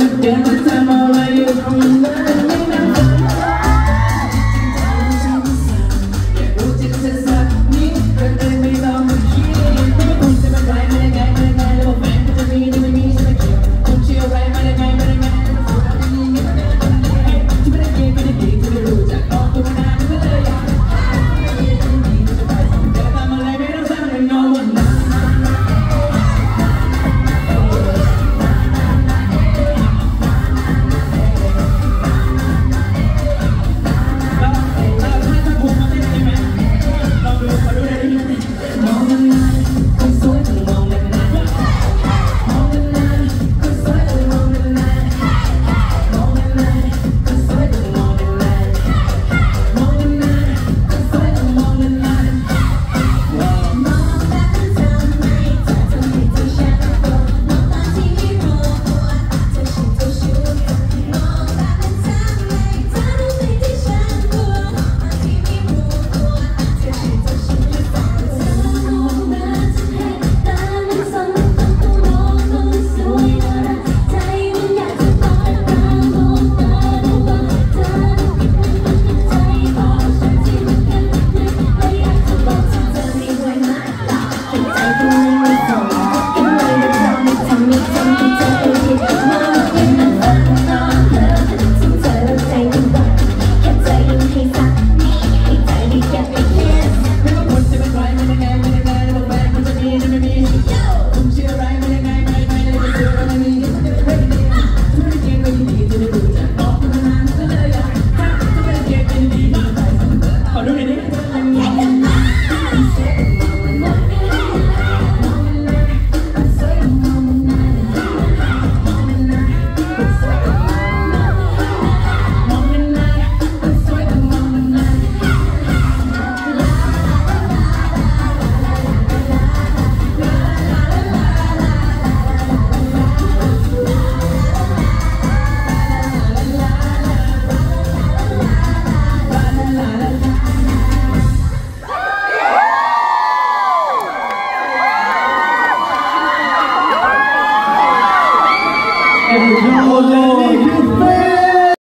Get the I'm all you from Every time